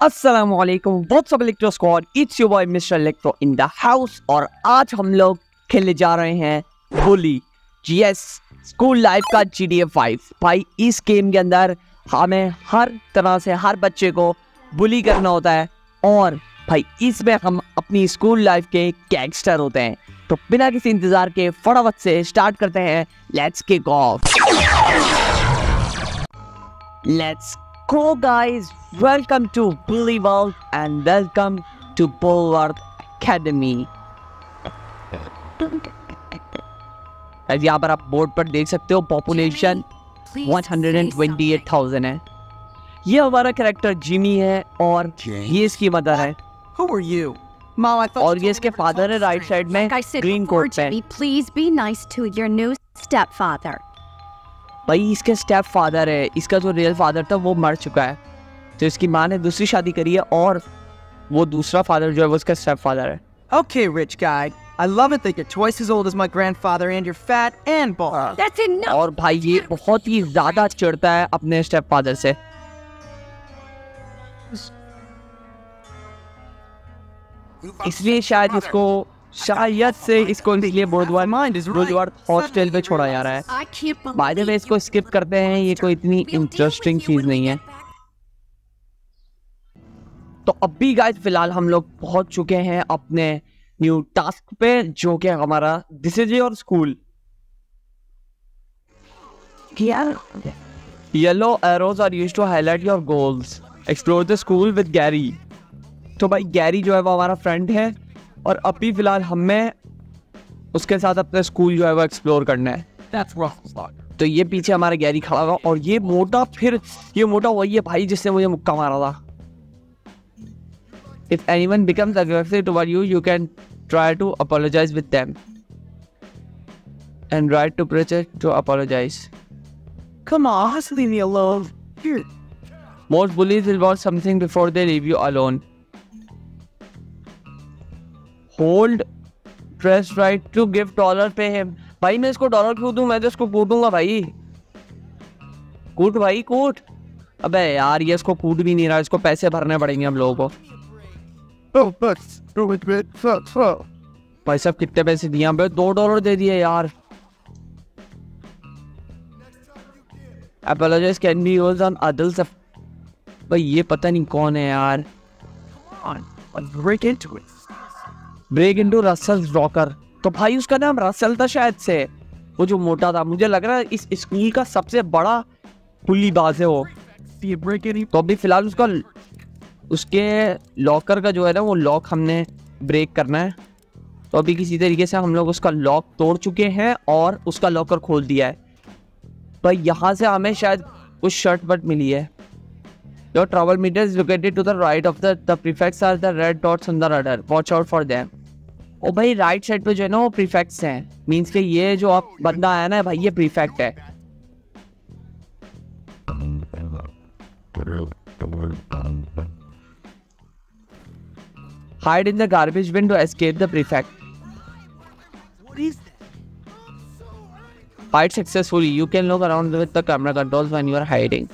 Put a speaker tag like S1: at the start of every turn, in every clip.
S1: अस्सलाम वालेकुम what's up electro squad it's your boy mister electro in the house और आज हम लोग खेलने जा रहे हैं बुली जीएस स्कूल लाइफ का जी डी फाइव भाई, इस गेम के अंदर हमें हर तरह से हर बच्चे को बुली करना होता है। और भाई, इसमें हम अपनी स्कूल लाइफ के गैंगस्टर होते हैं। तो बिना किसी इंतज़ार के फटाफट से स्टार्ट करते हैं। Let's kick off let's go guys welcome to bully world and welcome to bulwark academy यहाँ पर आप बोर्ड पर देख सकते हो पॉपुलेशन 128,000 है ये हमारा कैरेक्टर जिमी है और ये इसकी मदर है
S2: Who are you? Mom, I thought
S1: और ये इसके फादर है राइट साइड में
S3: Like I said
S1: green
S3: before,
S1: coat पे
S3: Jimmy, please be nice to your new stepfather.
S1: भाई इसके स्टेप फादर है इसका जो रियल फादर था वो मर चुका है तो इसकी माँ ने दूसरी शादी करी है और वो दूसरा फादर जो है वो उसका स्टेप फादर है
S2: Okay, rich guy. I love it that you're twice as old as my grandfather and you're fat and bald.
S3: That's enough.
S1: और भाई ये बहुत ही ज़्यादा चिढ़ता है अपने स्टेप फादर से इसलिए शायद इसको शायद से इसको इसलिए
S2: right.
S1: बुधवार हॉस्टल पे छोड़ा जा रहा है। बाय द वे इसको स्किप करते हैं ये कोई इतनी इंटरेस्टिंग चीज़ नहीं है। तो अभी गाइस फ़िलहाल हम लोग पहुँच चुके हैं अपने न्यू टास्क पे जो कि हमारा this is your school yellow arrows are used to highlight your goals explore the school with Gary तो भाई गैरी जो है वो हमारा फ्रेंड है। और अभी फ़िलहाल हमें उसके साथ अपने स्कूल जो है वो एक्सप्लोर करना है। तो ये पीछे हमारा गैरी खड़ा हुआ और ये मोटा फिर ये मोटा वही है भाई जिसने मुझे मुक्का मारा था। If any one becomes you you can try to apologise with and right to pressure to
S2: apologise
S1: most bullies will want something before they leave you alone hold press right to give dollar pay him भाई मैं इसको dollar क्यों दूँ? मैं तो इसको कूटूँगा भाई। कूट भाई कूट। अबे यार ये इसको कूट भी नहीं रहा। इसको पैसे भरने पड़ेंगे हम लोगों को।
S2: ओह बस टू विद विद
S1: भाई साहब कितने पैसे दिए हम दो डॉलर दे दिए यार। Apologise can be used on others भाई ये पता नहीं कौन है यार।
S2: On break into it
S1: break into Russell rocker तो भाई उसका नाम रसल था शायद से वो जो मोटा था मुझे लग रहा है इस स्कूल का सबसे बड़ा पुली बाज है वो? तो अभी फ़िलहाल उसका उसके लॉकर का जो है ना वो लॉक हमने ब्रेक करना है तो अभी किसी तरीके से हम लोग उसका लॉक तोड़ चुके हैं और उसका लॉकर खोल दिया है भाई यहाँ से हमें शायद कुछ शर्ट बट मिली है Your travel meter is located to the right of the the prefects are the red dots on the radar. Watch out for them. ओ भाई राइट साइड पे जो है ना वो प्रीफेक्ट्स हैं मींस के ये जो आप बंदा आया ना भाई ये प्रीफेक्ट है hide in the garbage bin to escape the prefect
S2: What is that?
S1: Hide successfully. You can look around with the camera controls when you are hiding.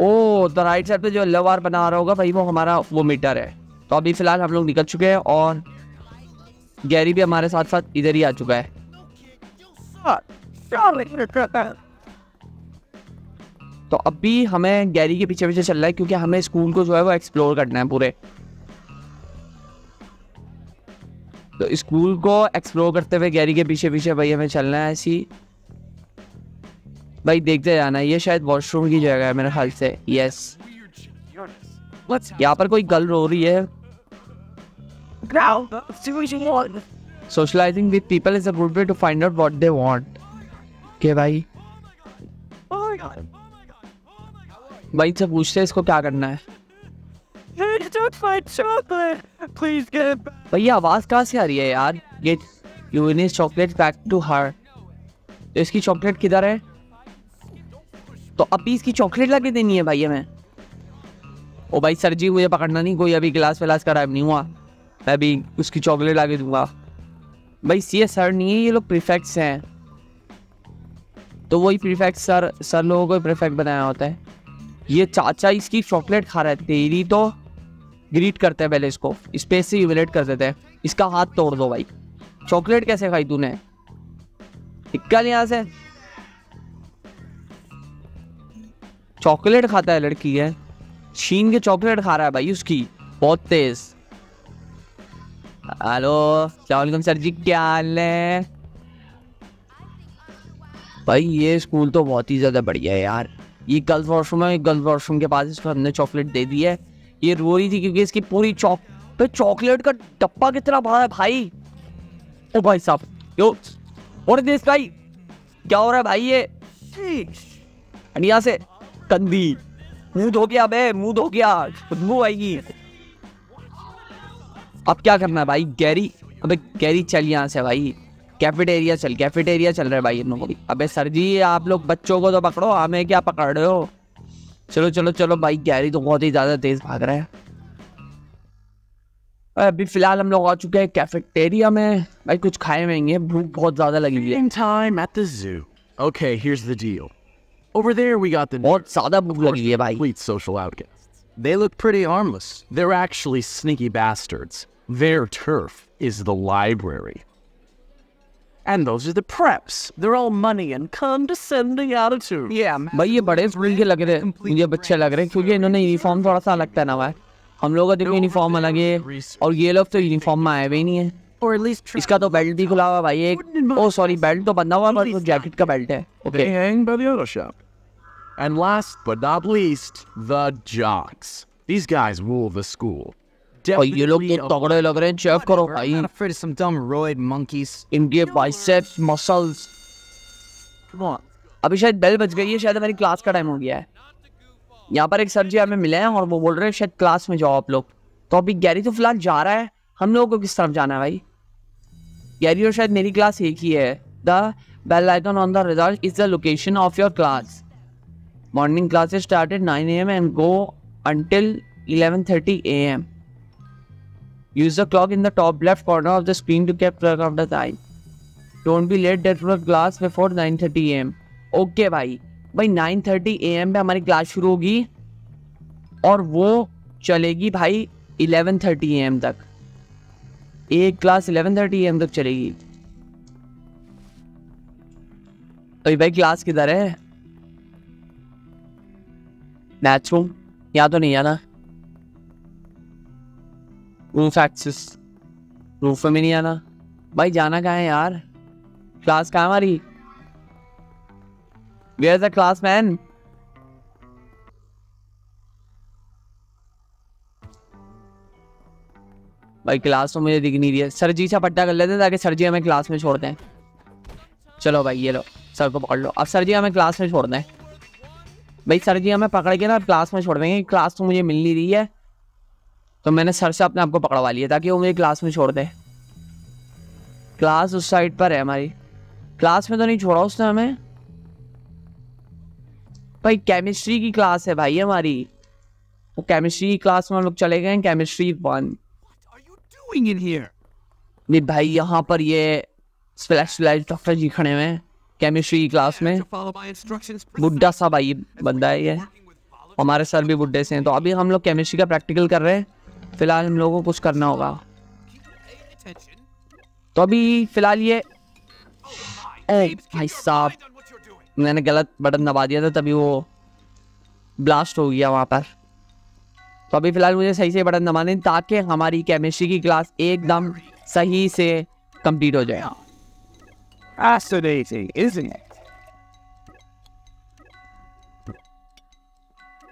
S1: ओ तो राइट साइड पे जो लवार बना रहा होगा भाई वो हमारा वो मीटर है तो अभी फ़िलहाल हम लोग निकल चुके हैं और गैरी भी हमारे साथ साथ इधर ही आ चुका है। तो अभी हमें गैरी के पीछे पीछे चल रहा है क्योंकि हमें स्कूल को जो है वो एक्सप्लोर करना है पूरे। तो स्कूल को एक्सप्लोर करते हुए गैरी के पीछे पीछे भाई हमें चलना है ऐसी। भाई देखते जाना है, ये शायद वॉशरूम की जगह है मेरे ख्याल से यस यहाँ पर कोई गर्ल रो रही है।
S2: Let's do what you want.
S1: Socialising with people is a good way to find out what they want के भाई
S2: Oh my god.
S1: भाई से पूछते हैं इसको क्या करना है?
S2: Find
S1: भाई ये आवाज़ कहाँ से आ रही है यार? Get Eunice chocolate back to her तो इसकी चॉकलेट किधर है? तो अभी इसकी चॉकलेट ला के देनी है भाई हमें। ओ भाई सर जी मुझे पकड़ना नहीं कोई अभी गिलास विलास टाइम नहीं हुआ। मैं अभी उसकी चॉकलेट ला के दूँगा। भाई सी एस सर नहीं है, ये लोग प्रीफेक्ट्स हैं। तो वही प्रीफेक्ट सर सर लोगों को प्रीफेक्ट बनाया होता है। ये चाचा इसकी चॉकलेट खा रहा है, तेरी तो ग्रीट करते हैं पहले इसको। स्पेस से ह्यूमिलेट कर देते हैं। इसका हाथ तोड़ दो भाई। चॉकलेट कैसे खाई तूने? निकल यहाँ से। चॉकलेट खाता है, लड़की है। छीन के चॉकलेट खा रहा है भाई उसकी। बहुत तेज। हेलो सलामकुम सर जी, क्या हाल है? भाई, ये स्कूल तो बहुत ही ज़्यादा बढ़िया है यार। ये गर्ल्स वॉशरूम है, गर्ल्स वॉशरूम के पास इसको हमने चॉकलेट दे दी है। ये रो रही थी क्योंकि इसकी पूरी चॉक पे चॉकलेट का डब्बा कितना बड़ा है भाई? ओ भाई साहब, यो और दिस भाई क्या हो रहा है भाई ये? यहाँ से कंदी। मुँह धो गया बे, मुँह धो गया खुशबू आएगी। अब क्या करना है भाई गैरी अबे गैरी चल यहाँ से भाई कैफेटेरिया चल कैफेटेरिया चल रहा है भाई इन लोगों को अबे सर जी आप लोग बच्चों को तो पकड़ो हमें क्या पकड़ रहे हो चलो चलो चलो भाई गैरी तो बहुत ही ज़्यादा तेज भाग रहा है अभी फ़िलहाल हम लोग आ चुके हैं कैफेटेरिया में भाई कुछ खाए हुएँगे भूख बहुत ज़्यादा लगी हुई है
S4: time at the zoo. Okay, here's the deal. Over there, we got the
S1: बहुत ज़्यादा भूख लगी है भाई
S4: complete social outcasts. They look pretty harmless. They're actually sneaky bastards. Their turf is the library. And those are the preps. They're all money and condescending attitude.
S2: Yeah, man.
S1: भाई ये बड़े school के लग रहे हैं मुझे बच्चे लग रहे हैं क्योंकि इन्होंने यूनिफॉर्म थोड़ा सा अलग पहना हुआ है हम लोगों का देखो यूनिफॉर्म अलग है और ये लोग तो यूनिफॉर्म में आए हुए ही नहीं है
S2: Or at least try.
S1: इसका तो बेल्ट भी खुला हुआ है भाई एक ओ सॉरी बेल्ट तो बंधा हुआ है, पर वो जैकेट का बेल्ट है
S4: They
S1: okay
S4: hang by the auto shop. And last but not least, the jocks. These guys rule the school.
S1: और ये लोग
S4: Definitely
S1: तो तगड़े लग रहे हैं चेक करो
S2: I'm
S1: भाई।
S2: not afraid of some dumb roid monkeys.
S1: इनके बाइसेप्स मसल्स
S2: Come on.
S1: अभी शायद बेल बज गई है शायद हमारी क्लास का टाइम हो गया है। यहाँ पर एक सर जी हमें मिले हैं और वो बोल रहे हैं शायद क्लास में जाओ आप लोग। तो अभी गैरी तो फ़िलहाल जा रहा है। हम लोगों को किस तरफ़ जाना है भाई? गैरी और शायद मेरी क्लास एक ही है। The bell icon on the result is the location of your class morning classes start at 9 a.m. and go until 11:30 a.m. Use the clock in the top left corner of the screen to keep track of the time. Don't be late dead for class before 9:30 a.m. Okay भाई भाई 9:30 a.m. पे हमारी class शुरू होगी और वो चलेगी भाई 11:30 a.m. तक एक क्लास 11:30 a.m. तक चलेगी अभी भाई क्लास किधर है मैथ्स रूम यहाँ तो नहीं है ना रूफ एक्सेस रूफ में नहीं आना भाई, जाना कहाँ है यार? क्लास कहाँ हमारी? Where is the class man भाई क्लास तो मुझे दिख नहीं रही है। सर जी से पट्टा कर लेते हैं ताकि सर जी हमें क्लास में छोड़ दें। चलो भाई, ये लो। सर को पकड़ लो। अब सर जी हमें क्लास में छोड़ दें। भाई, सर जी हमें पकड़ के ना क्लास में छोड़ देंगे। क्लास तो मुझे मिल नहीं रही है। तो मैंने सर से अपने आप को पकड़वा लिया ताकि वो मेरी क्लास में छोड़ दे। क्लास उस साइड पर है हमारी। क्लास में तो नहीं छोड़ा उसने हमें। भाई केमिस्ट्री की क्लास है भाई हमारी। वो केमिस्ट्री की क्लास में हम लोग चले गए केमिस्ट्री वन? नहीं भाई, यहाँ पर ये स्पेशलाइज डॉक्टर जी खड़े हुए हैं केमिस्ट्री की क्लास में। बुढ़ा सा भाई बंदा है ये। हमारे सर भी बुढ़े से हैं तो अभी हम लोग केमिस्ट्री का प्रैक्टिकल कर रहे हैं। फ़िलहाल हम लोगों को कुछ करना होगा। तो अभी फ़िलहाल ये ओ भाई साहब। मैंने गलत बटन दबा दिया था तभी वो ब्लास्ट हो गया वहाँ पर। तो अभी फ़िलहाल मुझे सही से बटन दबाने ताकि हमारी केमिस्ट्री की क्लास एकदम सही से कंप्लीट हो जाए।
S4: Fascinating, isn't it?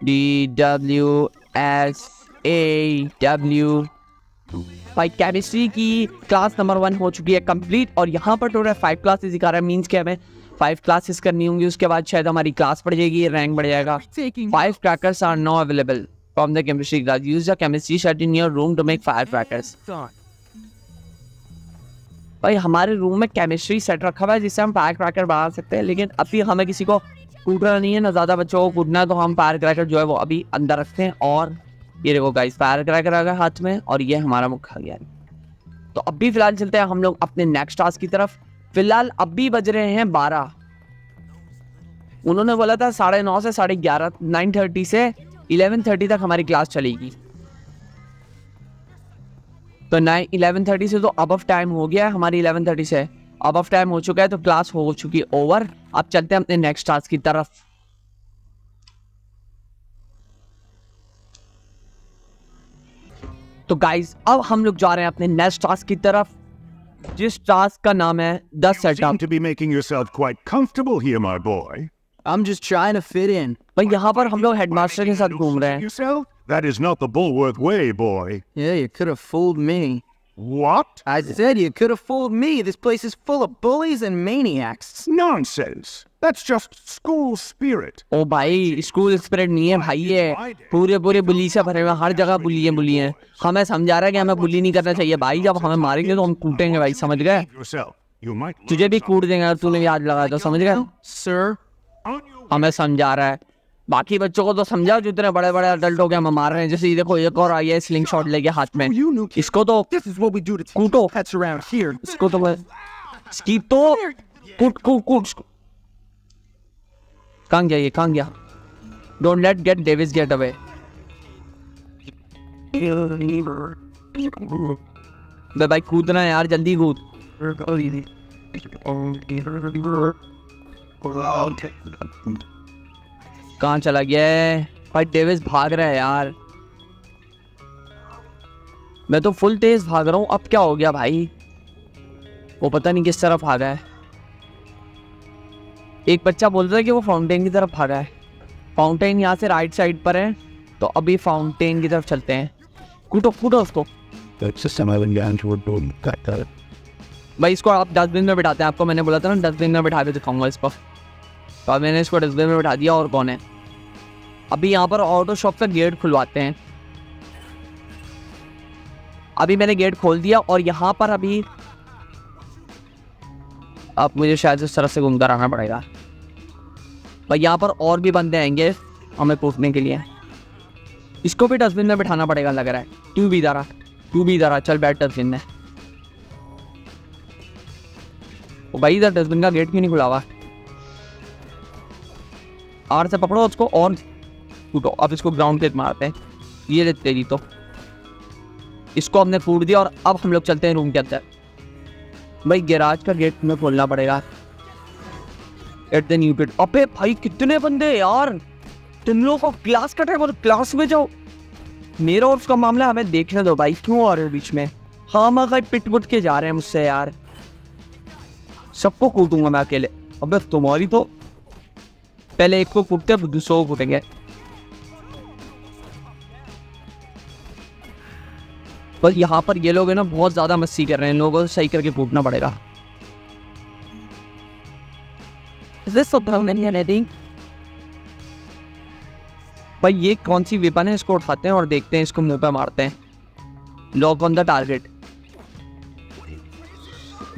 S1: D W S A W भाई केमिस्ट्री की क्लास नंबर वन हो चुकी है कंप्लीट और यहाँ पर टोटल फाइव क्लासेस दिखा रहा है मीन्स क्या हमें फाइव क्लासेस करनी होंगी, उसके बाद शायद हमारी क्लास बढ़ जाएगी रैंक बढ़ जाएगा। Five crackers are no available from the chemistry class use the chemistry set in your room to make fire
S2: crackers
S1: भाई, हमारे रूम में केमिस्ट्री सेट रखा हुआ है, जिससे हम फायर क्रैकर बना सकते हैं, लेकिन अभी हमें किसी को कूटना नहीं है, ना ज़्यादा बच्चों को कूटना है तो हम फायर क्रैकर जो है वो अभी अंदर रखते हैं और ये देखो गाइस फायर क्रैकर आ गया हाथ में और ये हमारा मुख खा गया। तो अभी फ़िलहाल चलते हैं हम लोग अपने नेक्स्ट टास्क की तरफ़। फ़िलहाल अभी बज रहे हैं बारह। उन्होंने बोला था साढ़े नौ से साढ़े ग्यारह नाइन थर्टी से इलेवन थर्टी तक हमारी क्लास चलेगी। तो नाइन इलेवन थर्टी से तो अब ऑफ़ टाइम हो गया है हमारी इलेवन थर्टी से। अब ऑफ़ टाइम हो चुका है तो क्लास हो चुकी ओवर अब चलते हैं अपने नेक्स्ट टास्क की तरफ़। तो गाइज़ अब हम लोग जा रहे हैं अपने नेक्स्ट टास्क की तरफ़ जिस टास्क का नाम है
S5: the
S1: setup
S5: to be making yourself quite comfortable here, my boy.
S2: I'm just trying to fit in.
S1: भाई यहाँ पर हम लोग हेडमास्टर के साथ घूम रहे हैं
S5: That is not the Bulworth way, boy.
S2: Yeah, you could have fooled me.
S5: What?
S2: I said you could have fooled me. This place is full of bullies and maniacs.
S5: Nonsense. That's just school spirit.
S1: ओ भाई school spirit नहीं है भाई ये पूरे पूरे बुली से भरे हुए हर जगह बुली है बुली है हमें समझा रहा है कि हमें बुली नहीं करना चाहिए भाई जब हमें मारेंगे तो हम कूटेंगे भाई समझ गए तुझे भी कूट देंगे अगर तूने भी हाथ लगाया तो समझ गए
S2: Sir,
S1: हमें समझा रहा है बाकी बच्चों को तो समझा जो इतने बड़े बड़े अडल्ट हो गए हमें मार रहे हैं। जैसे ये देखो एक और आई है स्लिंग शॉट लेके हाथ में. इसको तो कूटो. इसको तो मैं इसकी तो कूट कूट कूट। कहाँ गया ये? कहाँ गया? Don't let get Davis get away बे भाई कूदना है यार जल्दी कूद। कहाँ चला गया है? भाई डेविस भाग रहा है यार। मैं तो फुल तेज भाग रहा हूँ। अब क्या हो गया भाई? वो पता नहीं किस तरफ़ भागा है। एक बच्चा बोल रहा है कि वो फाउंटेन की तरफ़ भागा है। फाउंटेन यहाँ से राइट साइड पर है तो अभी फाउंटेन की तरफ़ चलते हैं। कूटो कूटो उसको. भाई इसको आप डस्टबिन में बिठाते हैं। आपको मैंने बोला था ना डस्टबिन में बिठा के दिखाऊँगा इसको। तो अब मैंने इसको डस्टबिन में बैठा दिया और कौन है? अभी यहाँ पर ऑटो शॉप का गेट खुलवाते हैं। अभी मैंने गेट खोल दिया और यहाँ पर अभी अब मुझे शायद इस तरफ़ से घूम कर आना पड़ेगा। भाई यहाँ पर और भी बंदे आएँगे हमें पूछने के लिए। इसको भी डस्टबिन में बिठाना पड़ेगा लग रहा है। तू भी आ, तू भी आ, चल बैठ डस्टबिन में। भाई इधर डस्टबिन का गेट क्यों नहीं खुला हुआ? आर से पकड़ो उसको और कूटो। अब इसको ग्राउंड पे मारते हैं। ये ले तेरी तो। इसको हमने फूट दिया और अब हम लोग चलते हैं रूम के अंदर। भाई गैराज का गेट में खोलना पड़ेगा। एट द न्यू पिट अबे भाई, कितने बंदे यार। तुम लोग को क्लास कट है क्लास में जाओ। मेरा और उसका मामला हमें देखने दो भाई, क्यों आ रहे हो बीच में? हाँ मगर पिट पुट के जा रहे हैं मुझसे यार। सबको कूटूँगा मैं अकेले। अबे, तुम्हारी तो पहले एक को फूटते फिर दूसरों को फूटेंगे। बस यहाँ पर ये लोग है ना, बहुत ज़्यादा मस्ती कर रहे हैं। लोगों को सही करके फूटना पड़ेगा? भाई, ये कौन सी वेपन है? इसको उठाते हैं और देखते हैं, इसको मुँह पे मारते हैं। लॉक ऑन द टारगेट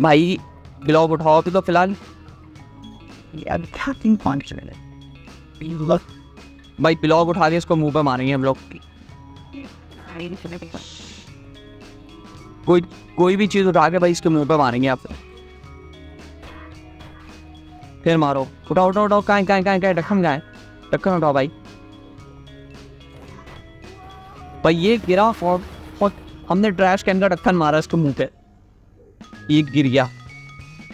S1: भाई ग्लोव उठाओ तो फ़िलहाल। भाई ब्लॉग उठा के इसको मुँह पे मारेंगे हम लोग। कोई कोई भी चीज़ उठा के भाई इसके मुँह पे मारेंगे आप। फिर मारो। उठाओ उठाओ उठाओ। कहाँ कहाँ कहाँ ढक्कन कहाँ है ढक्कन उठाओ भाई। भाई ये गिरा और, और हमने ट्रैश कैन का ढक्कन मारा इसको मुँह पे। ये गिर गया।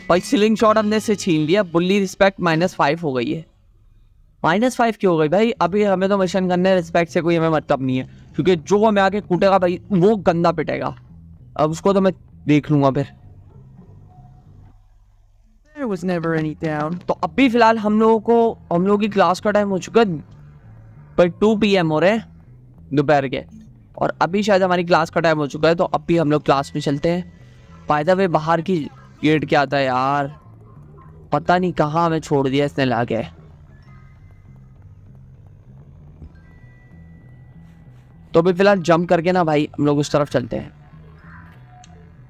S1: भाई सिलिंग शॉट हमने से छीन लिया। बुल्ली रिस्पेक्ट माइनस फाइव हो गई है। माइनस फाइव क्यों हो गई? भाई अभी हमें तो मिशन करने रिस्पेक्ट से कोई हमें मतलब नहीं है। क्योंकि जो हमें आके कूटेगा भाई वो गंदा पिटेगा। अब उसको तो मैं देख लूँगा फिर।
S2: Was never any down.
S1: तो अभी फ़िलहाल हम लोगों को हम लोगों की क्लास का टाइम हो चुका है। पर टू पी एम हो रहे हैं दोपहर के। और अभी शायद हमारी क्लास का टाइम हो चुका है तो अभी हम लोग क्लास में चलते हैं। फ़ायदा वे बाहर की गेट क्या है यार? पता नहीं कहाँ हमें छोड़ दिया इसने ला तो अभी फ़िलहाल जंप करके ना भाई हम लोग उस तरफ़ चलते हैं।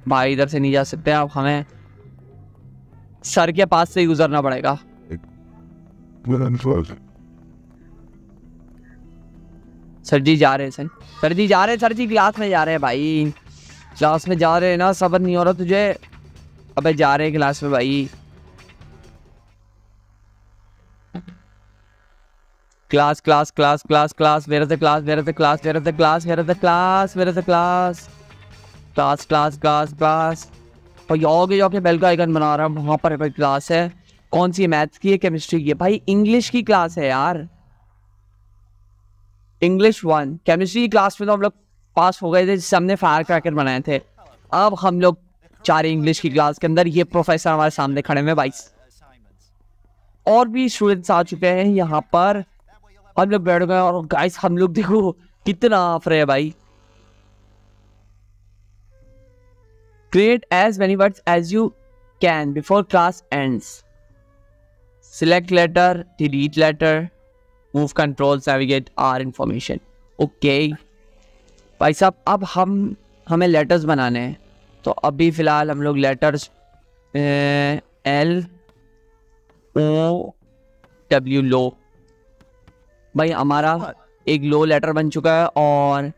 S1: भाई इधर से नहीं जा सकते अब हमें सर के पास से ही गुजरना पड़ेगा। सर जी जा रहे हैं सर। सर जी जा रहे हैं सर जी क्लास में जा रहे हैं भाई। क्लास में जा रहे हैं ना सबर नहीं हो रहा तुझे। अबे जा रहे हैं क्लास में भाई। Class class class class class, where is the class, where is the class, where is the class, where is the class, where is the class? Class class class class. और योगे जाके बेल का icon बना रहा हूँ वहाँ पर भाई क्लास है। कौन सी मैथ्स की है केमिस्ट्री की है? भाई इंग्लिश की क्लास है यार। इंग्लिश वन केमिस्ट्री की क्लास में तो हम लोग पास हो गए थे, जिससे हमने फायर क्रैकर बनाए थे। अब हम लोग चार इंग्लिश की क्लास के अंदर। ये प्रोफेसर हमारे सामने खड़े हुए भाई। और भी स्टूडेंट्स आ चुके हैं यहाँ पर। हम लोग बैठ गए और गाइस हम लोग देखो, कितना फ्रे है भाई। Create as many words as you can before class ends select letter delete letter move control navigate are information okay भाई साहब, अब हम, हमें लेटर्स बनाने हैं। तो अभी फ़िलहाल हम लोग letters L O W low भाई हमारा एक लो लेटर बन चुका है और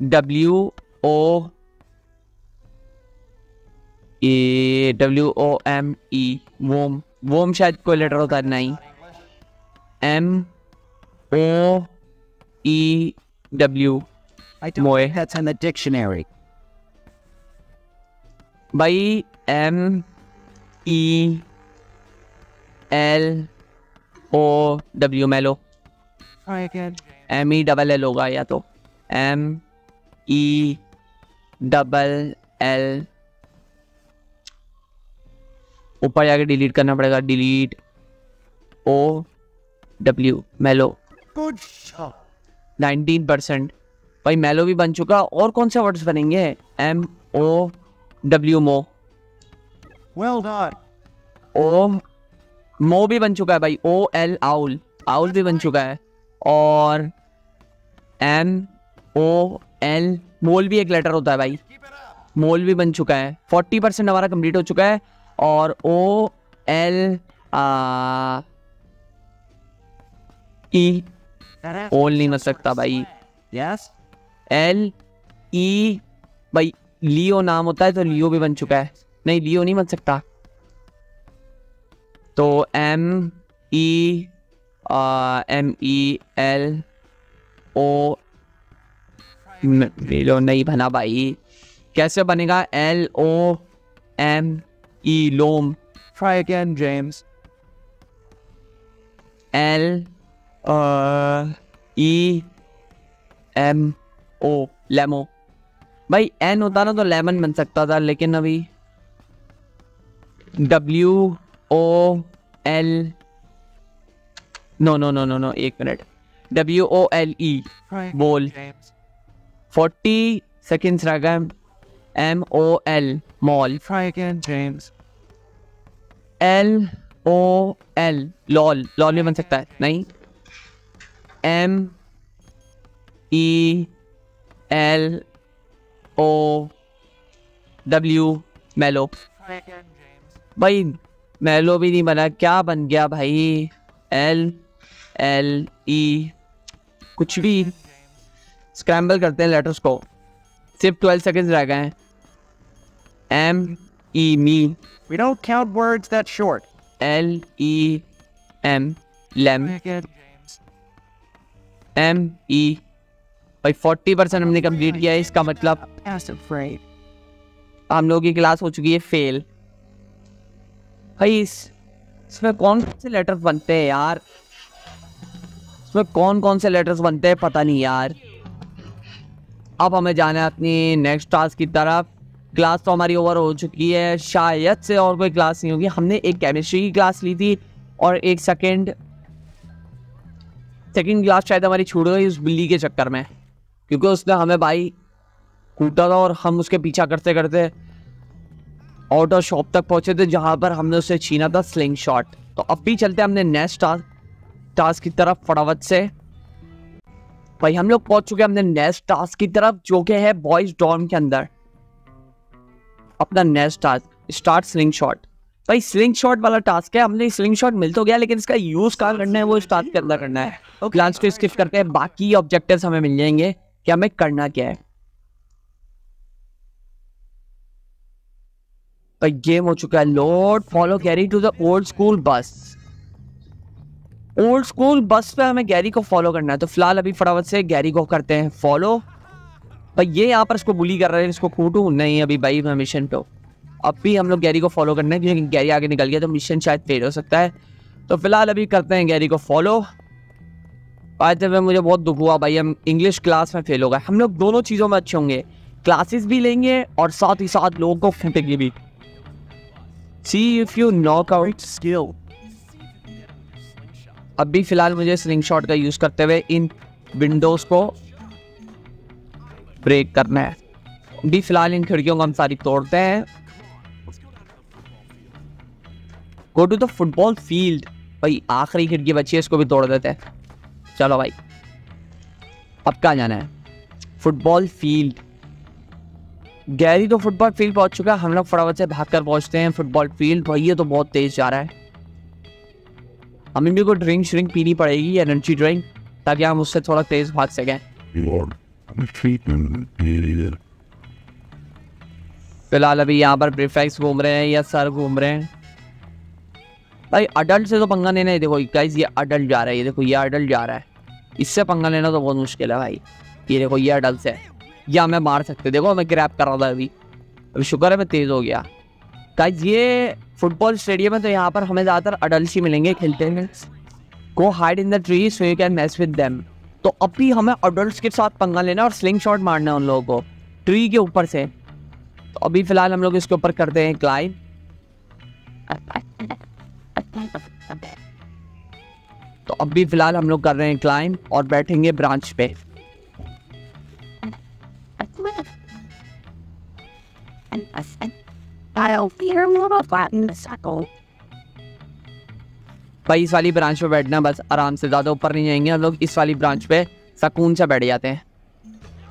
S1: W O A W O M E वोम वोम शायद कोई लेटर होता है नहीं
S2: M O
S1: E
S2: W that's in the dictionary.
S1: भाई M E L O
S2: W mellow
S1: M E double L होगा या तो. एम ई डबल एल ऊपर जाके डिलीट करना पड़ेगा. Delete O
S5: W mellow
S1: nineteen percent भाई मेलो भी बन चुका. और कौन से वर्ड्स बनेंगे? M O W mow
S5: Well done.
S1: ओ मो भी बन चुका है भाई ओ एल आउल आउल भी बन चुका है। और एम ओ एल मोल भी एक लेटर होता है भाई। मोल भी बन चुका है। फोर्टी परसेंट हमारा कंप्लीट हो चुका है। और ओ एल ई ओल नहीं बन सकता भाई।
S2: Yes.
S1: एल ई भाई लियो नाम होता है तो लियो भी बन चुका है। नहीं लियो नहीं बन सकता। तो M E M E L O low नहीं बना भाई। कैसे बनेगा? L O M E loam.
S2: Try again, James
S1: L E M O लेमो भाई एन होता ना तो लेमन बन सकता था लेकिन अभी W O L no no no no no एक minute W O
S2: L E
S1: बोल फोर्टी सेकेंड्स रह गए M O L
S2: mall again,
S1: L O L lol lol भी बन सकता है. नहीं? M E L
S2: O W mellow
S1: भाई मेलो भी नहीं बना। क्या बन गया भाई? एल एल ई कुछ भी। स्क्रैम्बल करते हैं लेटर्स को। सिर्फ़ ट्वेल्व सेकेंड्स रह गए हैं। M E me
S2: We don't count words that short.
S1: L E M lame M E भाई फोर्टी परसेंट हमने कंप्लीट किया है इसका मतलब हम लोगों की क्लास हो चुकी है फेल भाई, इस, इसमें कौन कौन से लेटर्स बनते हैं यार? इसमें कौन कौन से लेटर्स बनते हैं पता नहीं यार। अब हमें जाना है अपनी नेक्स्ट टास्क की तरफ़। क्लास तो हमारी ओवर हो चुकी है। शायद से और कोई क्लास नहीं होगी। हमने एक केमिस्ट्री की क्लास ली थी और एक सेकेंड सेकेंड क्लास शायद हमारी छूट गई उस बिल्ली के चक्कर में। क्योंकि उसने हमें भाई कूटा था और हम उसके पीछा करते करते ऑटो शॉप तक पहुँचे थे जहाँ पर हमने उसे छीना था स्लिंग शॉट तो अब भी चलते हैं हमने नेक्स्ट टास्क टास्क की तरफ़ फटाफट से। भाई हम लोग पहुँच चुके हैं हमने नेक्स्ट टास्क की तरफ़ जो कि है बॉयज़ डॉर्म के अंदर। अपना next task start slingshot भाई स्लिंग शॉट वाला टास्क है हमने स्लिंग शॉट मिल तो गया लेकिन इसका यूज़ कहाँ करना है वो इस टास्क के अंदर करना है। ग्लांस को स्किप करके बाकी ऑब्जेक्टिव्स हमें मिल जाएँगे कि हमें करना क्या है। भाई गेम हो चुका है। Load follow Gary to the old school bus old school bus पे हमें गैरी को फॉलो करना है। तो फ़िलहाल अभी फटाफट से गैरी को करते हैं फॉलो भाई, ये यहाँ पर इसको बुली कर रहे हैं, इसको कूटू? नहीं, अभी भाई, मैं मिशन पे अब भी हम लोग गैरी को फॉलो करना है, क्योंकि गैरी आगे निकल गया तो मिशन शायद फेल हो सकता है। तो फ़िलहाल अभी करते हैं गैरी को फॉलो आज में मुझे बहुत दुख हुआ भाई, हम इंग्लिश क्लास में फेल हो गए। हम लोग दोनों चीज़ों में अच्छे होंगे। क्लासेस भी लेंगे और साथ ही साथ लोगों को फूटेंगे भी। See if you knock out
S4: Skill.
S1: अभी फ़िलहाल मुझे स्लिंग शॉट का यूज़ करते हुए इन विंडोज़ को ब्रेक करना है। अभी फ़िलहाल इन खिड़कियों को हम सारी तोड़ते हैं। Go to the football field भाई आखिरी खिड़की बची है इसको भी तोड़ देते हैं। चलो भाई अब कहाँ जाना है? फुटबॉल फ़ील्ड गैरी तो फुटबॉल फ़ील्ड पहुँच चुका है। हम लोग फटाफट से भाग कर पहुँचते हैं फुटबॉल फ़ील्ड भाई ये तो बहुत तेज जा रहा है। हमें भी कोई ड्रिंक श्रिंक पीनी पड़ेगी एनर्जी ड्रिंक ताकि हम उससे थोड़ा तेज भाग सकें. फ़िलहाल अभी यहाँ पर प्रीफेक्स घूम रहे हैं या सर घूम रहे हैं। भाई अडल्ट से तो पंगा लेना है। देखो गाइस ये अडल्ट जा रहा है। ये देखो ये अडल्ट जा रहा है। इससे पंगा लेना तो बहुत मुश्किल है भाई। ये देखो ये अडल्ट से। ये हमें मार सकते, देखो मैं क्रैप कर रहा था अभी। अभी शुक्र है मैं तेज़ हो गया। गाइस ये फुटबॉल स्टेडियम है तो यहाँ पर हमें ज़्यादातर अडल्ट ही मिलेंगे खेलते हैं go hide in the tree so you can match with them तो अभी हमें अडल्ट के साथ पंगा लेना और स्लिंग शॉट मारना है उन लोगों को ट्री के ऊपर से। तो अभी फ़िलहाल हम लोग इसके ऊपर करते हैं क्लाइम तो अभी फ़िलहाल हम लोग कर रहे हैं क्लाइम और बैठेंगे ब्रांच पे।
S3: I'll fear more the circle.
S1: भाई, इस वाली ब्रांच पे बैठना बस आराम से, ज़्यादा ऊपर नहीं जाएँगे। हम लोग इस वाली ब्रांच पे सुकून से बैठ जाते हैं।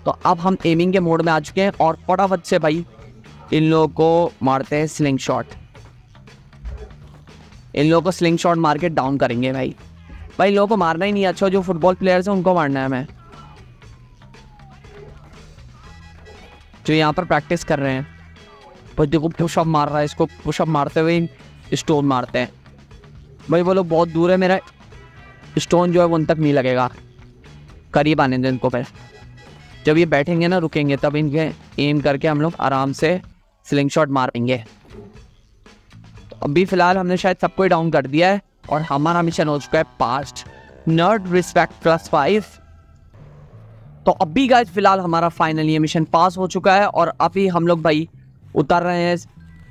S1: तो अब हम एमिंग के मोड में आ चुके हैं और फटाफट से भाई, इन लोगों को मारते हैं स्लिंग शॉट इन लोगों को स्लिंग शॉट मार के डाउन करेंगे भाई। भाई इन लोगों को मारना ही नहीं अच्छा जो फुटबॉल प्लेयर्स हैं, उनको मारना है हमें। जो यहाँ पर प्रैक्टिस कर रहे हैं। भाई देखो पुशअप मार रहा है, इसको पुशअप मारते हुए स्टोन मारते हैं। भाई वो लोग बहुत दूर है, मेरा स्टोन जो है वो उन तक नहीं लगेगा। करीब आने दो इनको फिर। जब ये बैठेंगे ना, रुकेंगे, तब इनके एम करके हम लोग आराम से स्लिंग शॉट मारेंगे। तो अभी फ़िलहाल हमने शायद सबको डाउन कर दिया है, और हमारा मिशन हो चुका है past nerd respect plus five तो अभी गाइस फ़िलहाल हमारा फाइनल ये मिशन पास हो चुका है, और अभी हम लोग भाई उतर रहे हैं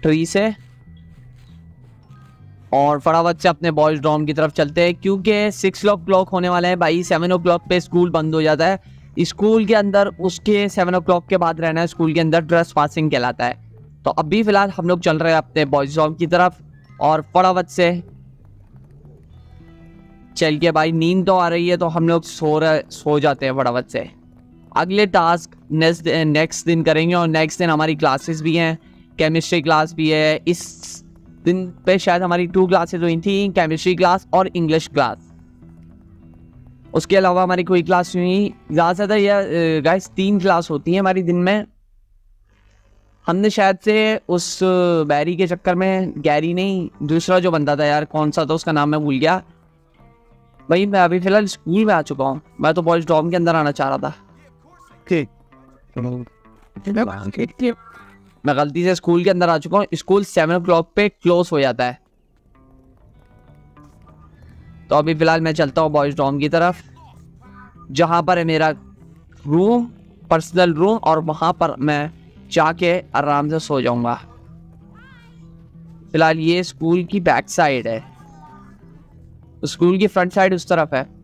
S1: ट्री से। और फटाफट से अपने बॉयज़ डॉम की तरफ़ चलते हैं, क्योंकि सिक्स ओ क्लॉक होने वाले हैं भाई सेवन ओ क्लॉक पे स्कूल बंद हो जाता है। स्कूल के अंदर उसके सेवन ओ क्लॉक के बाद रहना है स्कूल के अंदर ड्रेस पासिंग कहलाता है। तो अभी फ़िलहाल हम लोग चल रहे हैं अपने बॉयज़ डॉम की तरफ़, और फटाफट से चल के भाई, नींद तो आ रही है तो हम लोग सो रहे, सो जाते हैं फटाफट से। अगले टास्क नेक्स्ट नेक्स्ट दिन करेंगे और नेक्स्ट दिन हमारी क्लासेस भी हैं केमिस्ट्री क्लास भी है। इस दिन पे शायद हमारी टू क्लासेस हुई थी केमिस्ट्री क्लास और इंग्लिश क्लास उसके अलावा हमारी कोई क्लास हुई। ज़्यादा से यह गाइस तीन क्लास होती हैं हमारी दिन में। हमने शायद से उस बैरी के चक्कर में गैरी नहीं, दूसरा जो बंदा था यार, कौन सा था, उसका नाम मैं भूल गया। भाई, मैं अभी फ़िलहाल स्कूल में आ चुका हूँ। मैं तो बॉयज़ डॉम के अंदर आना चाह रहा था। मैं गलती से स्कूल के अंदर आ चुका हूँ। स्कूल सेवन ओ पे क्लोज हो जाता है। तो अभी फ़िलहाल मैं चलता हूँ बॉयज़ डॉम की तरफ़। जहाँ पर है मेरा रूम पर्सनल रूम और वहाँ पर मैं जाके आराम से सो जाऊँगा। फ़िलहाल ये स्कूल की बैक साइड है। स्कूल की फ्रंट साइड उस तरफ़ है।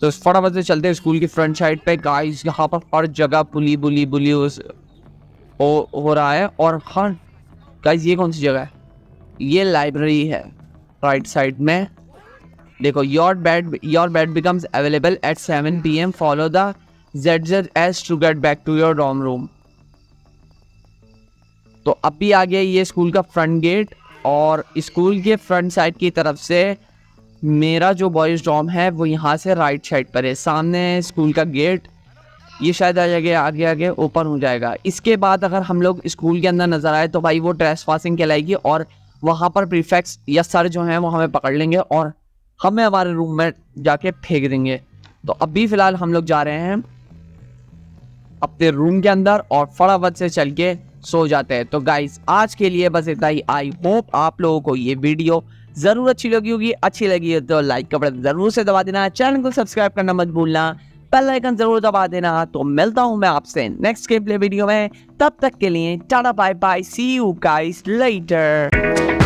S1: तो फटाफट से चलते हैं स्कूल की फ्रंट साइड पे। गाइस यहाँ पर हर जगह बुली बुली उस हो, हो रहा है। और हर गाइस ये कौन सी जगह है? ये लाइब्रेरी है राइट साइड में। देखो your bed your bed becomes available at seven P M follow the Z Z S to get back to your dorm room तो अभी आ गया ये स्कूल का फ्रंट गेट और स्कूल के फ्रंट साइड की तरफ़ से मेरा जो बॉयज़ डॉम है, वो यहाँ से राइट साइड पर है। सामने स्कूल का गेट ये शायद आ जाएगा आगे आगे ओपन हो जाएगा। इसके बाद अगर हम लोग स्कूल के अंदर नज़र आए तो भाई वो ट्रेस पासिंग कहलाएगी और वहाँ पर प्रीफेक्ट्स या सर जो हैं, वो हमें पकड़ लेंगे और हमें हमारे रूम में जाके फेंक देंगे। तो अभी फ़िलहाल हम लोग जा रहे हैं अपने रूम के अंदर और फटाफट से चल के सो जाते हैं। तो गाइस आज के लिए बस इतना ही। आई होप आप लोगों को ये वीडियो ज़रूर अच्छी लगी होगी, अच्छी लगी हो तो लाइक का बटन ज़रूर से दबा देना चैनल को सब्सक्राइब करना मत भूलना बेल आइकन ज़रूर दबा देना तो मिलता हूँ मैं आपसे नेक्स्ट गेम प्ले वीडियो में, तब तक के लिए tata bye bye see you guys later